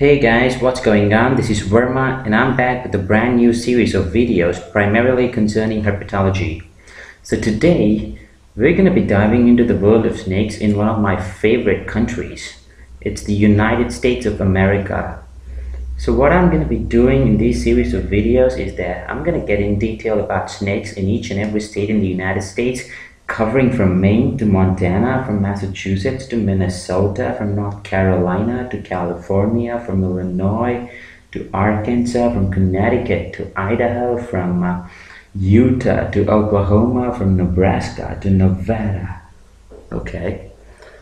Hey guys, what's going on? This is Varma and I'm back with a brand new series of videos primarily concerning herpetology. So today, we're going to be diving into the world of snakes in one of my favorite countries. It's the United States of America. So what I'm going to be doing in this series of videos is that I'm going to get in detail about snakes in each and every state in the United States covering from Maine to Montana, from Massachusetts to Minnesota, from North Carolina to California, from Illinois to Arkansas, from Connecticut to Idaho, from uh, Utah to Oklahoma, from Nebraska to Nevada. Okay,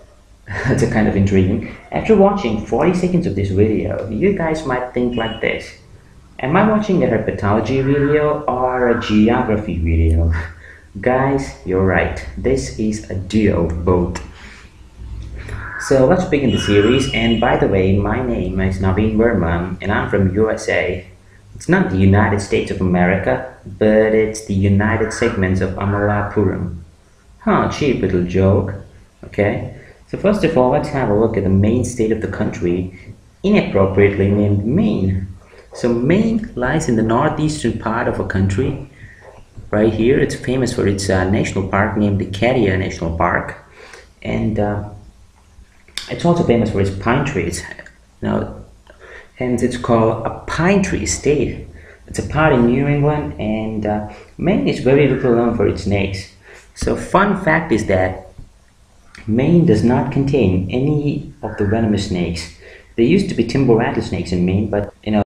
that's a kind of intriguing. After watching 40 seconds of this video, you guys might think like this. Am I watching a herpetology video or a geography video? Guys, you're right. This is a of both. So let's begin the series. And by the way, my name is Naveen Varma and I'm from USA. It's not the United States of America, but it's the United Segments of Amalapuram. Huh, cheap little joke. Okay, so first of all, let's have a look at the main state of the country, inappropriately named Maine. So Maine lies in the northeastern part of a country right here. It's famous for its uh, national park named the Acadia National Park, and uh, it's also famous for its pine trees. Now, and it's called a pine tree state. It's a part in New England, and uh, Maine is very little known for its snakes. So, fun fact is that Maine does not contain any of the venomous snakes. There used to be timber rattlesnakes in Maine, but you know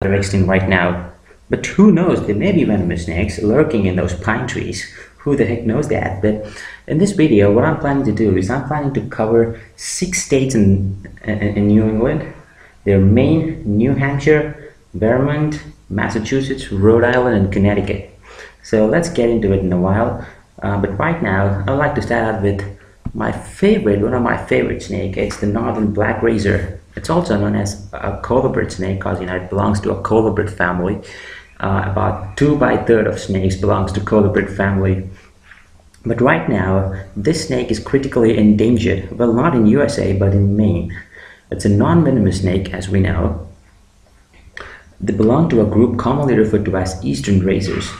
they're extinct right now. But who knows, there may be venomous snakes lurking in those pine trees. Who the heck knows that? But in this video, what I'm planning to do is I'm planning to cover six states in, in, in New England. They're Maine, New Hampshire, Vermont, Massachusetts, Rhode Island, and Connecticut. So let's get into it in a while. Uh, but right now, I'd like to start out with my favorite, one of my favorite snake. It's the Northern Black Racer. It's also known as a colubrid snake because you know it belongs to a colubrid family. Uh, about 2 by third of snakes belongs to colubrid family. But right now, this snake is critically endangered. Well, not in USA, but in Maine. It's a non-venomous snake, as we know. They belong to a group commonly referred to as eastern racers.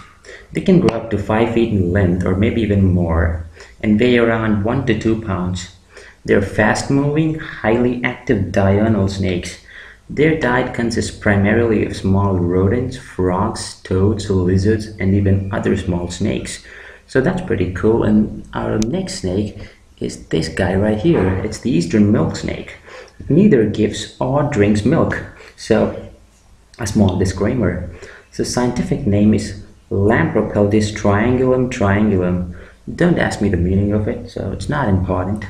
They can grow up to 5 feet in length or maybe even more and weigh around 1 to 2 pounds. They're fast-moving, highly active diurnal snakes their diet consists primarily of small rodents, frogs, toads, lizards, and even other small snakes. So that's pretty cool. And our next snake is this guy right here. It's the eastern milk snake. Neither gives or drinks milk. So a small disclaimer. So scientific name is Lampropeltis triangulum triangulum. Don't ask me the meaning of it, so it's not important.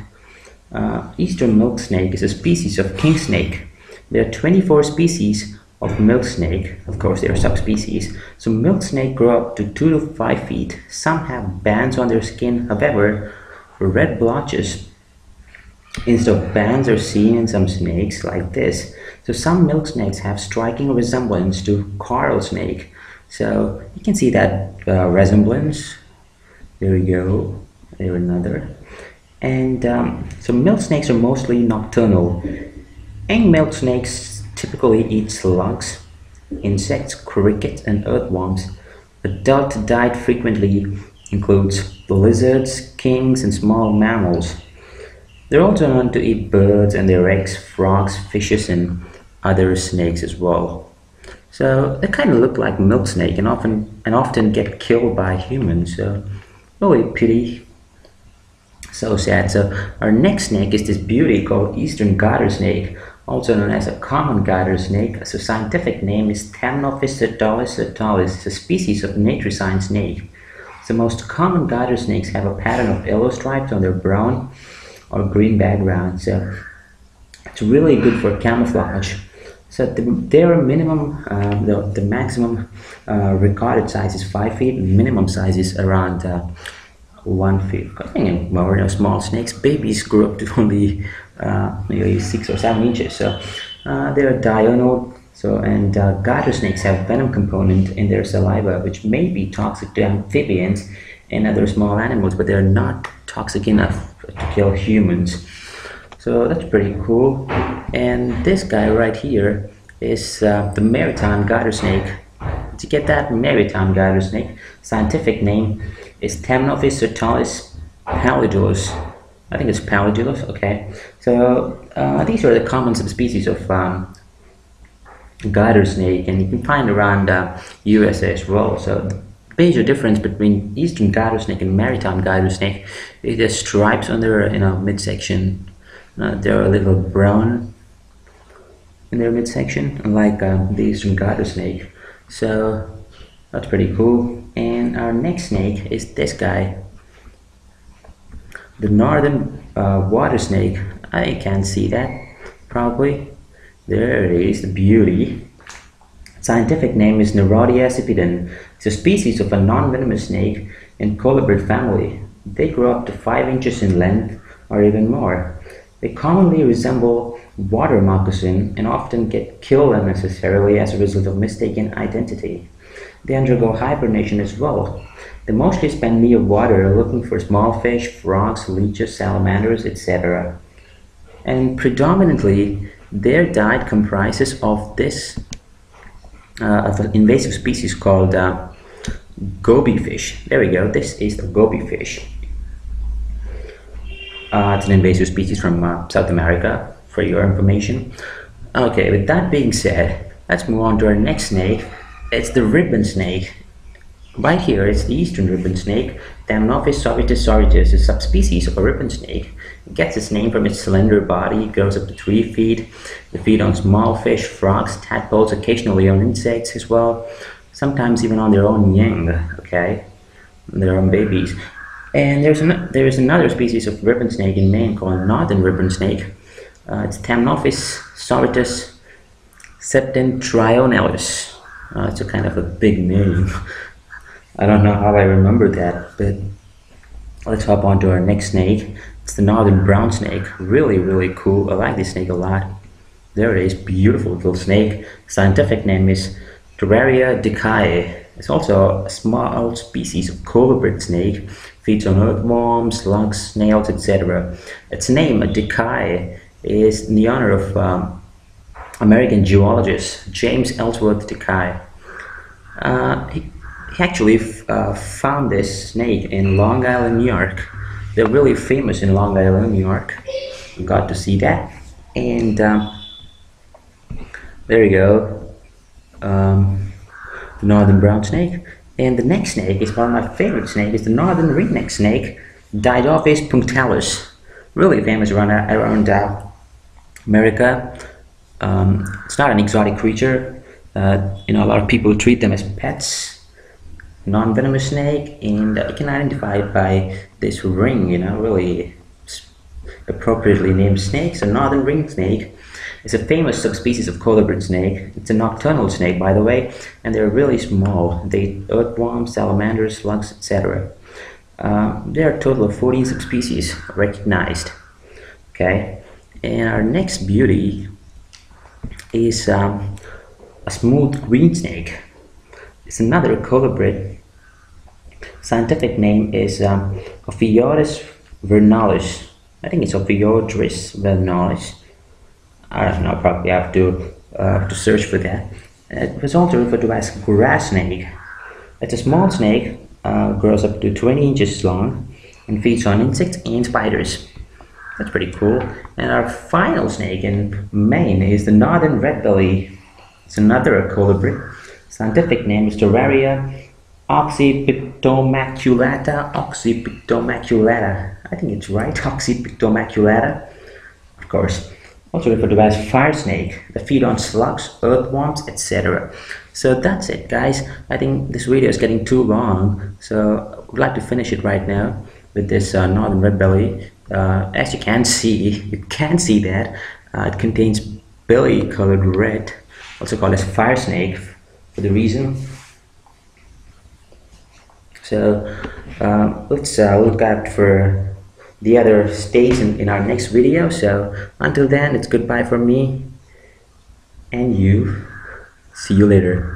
Uh, eastern milk snake is a species of king snake there are 24 species of milk snake. Of course, there are subspecies. So milk snake grow up to 2 to 5 feet. Some have bands on their skin. However, red blotches instead of bands are seen in some snakes like this. So some milk snakes have striking resemblance to coral snake. So you can see that uh, resemblance. There we go. There another. And um, so milk snakes are mostly nocturnal Milk snakes typically eat slugs, insects, crickets, and earthworms. Adult diet frequently includes lizards, kings, and small mammals. They're also known to eat birds and their eggs, frogs, fishes, and other snakes as well. So they kind of look like milk snake and often and often get killed by humans. So really pity. So sad. So our next snake is this beauty called Eastern garter snake also known as a common garter snake. So scientific name is. It's a species of sign snake. The most common garter snakes have a pattern of yellow stripes on their brown or green background. So it's really good for camouflage. So the, their minimum, uh, the, the maximum uh, recorded size is 5 feet, minimum size is around uh, 1 feet. I think more you know, small snakes, babies grow up to only maybe six or seven inches. So uh, they are diurnal. So and uh, garter snakes have venom component in their saliva, which may be toxic to amphibians and other small animals, but they're not toxic enough to kill humans. so that's pretty cool and this guy right here is uh, the maritime garter snake to get that maritime garter snake scientific name is Thamnophis sirtalis pallidulus I think it's pallidulus okay so uh, these are the common subspecies of um, garter snake and you can find around uh, USA as well so the major difference between eastern garter snake and maritime garter snake is the stripes on their you know midsection. Uh, they're a little brown in their midsection, unlike um, the eastern garter snake. So that's pretty cool. And our next snake is this guy, the northern uh, water snake. I can't see that probably. There it is, the beauty. Scientific name is Nerodia accipedon. It's a species of a non-venomous snake in colubrid family. They grow up to 5 inches in length or even more. They commonly resemble water moccasin and often get killed unnecessarily as a result of mistaken identity. They undergo hibernation as well. They mostly spend near water looking for small fish, frogs, leeches, salamanders, etc. And predominantly, their diet comprises of this uh, of an invasive species called uh, goby fish. There we go. This is the goby fish. Uh, it's an invasive species from uh, South America, for your information. Okay, with that being said, let's move on to our next snake. It's the ribbon snake. Right here, it's the eastern ribbon snake. Thamnophis sauritus a subspecies of a ribbon snake. It gets its name from its slender body, it grows up to 3 feet. They feed on small fish, frogs, tadpoles, occasionally on insects as well. Sometimes even on their own young, okay? Their own babies. And there's, an, there's another species of ribbon snake in Maine called northern ribbon snake. Uh, it's Thamnophis sauritus septentrionalis. Uh, it's a kind of a big name. I don't know how I remember that, but let's hop on to our next snake. It's the northern brown snake. Really, really cool. I like this snake a lot. There it is, beautiful little snake. Scientific name is Storeria dekayi. It's also a small species of colubrid snake. Feeds on earthworms, slugs, snails, etc. Its name, dekayi, is in the honor of um, American geologist James Ellsworth dicae. Uh, he he actually uh, found this snake in Long Island, New York. They're really famous in Long Island, New York. We got to see that. And um, there you go. Um, the northern brown snake. And the next snake is one of my favorite snakes. The northern ringneck snake, Diadophis punctatus. Really famous around, around uh, America. Um, it's not an exotic creature. Uh, you know, a lot of people treat them as pets non-venomous snake and you can identify it by this ring you know really appropriately named snakes a northern ring snake is a famous subspecies of colubrid snake. It's a nocturnal snake by the way and they're really small. They eat earthworms salamanders slugs etc uh, there are a total of 14 subspecies recognized okay? And our next beauty is um, a smooth green snake it's another colubrid. Scientific name is um, vernalis. I think it's Ophiurotis vernalis. I don't know, probably have to, uh, to search for that. It was also referred to as grass snake. It's a small snake, uh, grows up to 20 inches long, and feeds on insects and spiders. That's pretty cool. And our final snake in Maine is the northern red belly. It's another colubrid Scientific name is Storeria occipitomaculata. Occipitomaculata. I think it's right. Occipitomaculata. Of course. Also referred to as fire snake. They feed on slugs, earthworms, etc. So that's it, guys. I think this video is getting too long, so I would like to finish it right now with this uh, northern red belly. Uh, as you can see, you can see that uh, it contains belly colored red, also called as fire snake the reason. So um, let's uh, look out for the other states in, in our next video. So until then, it's goodbye from me and you. See you later.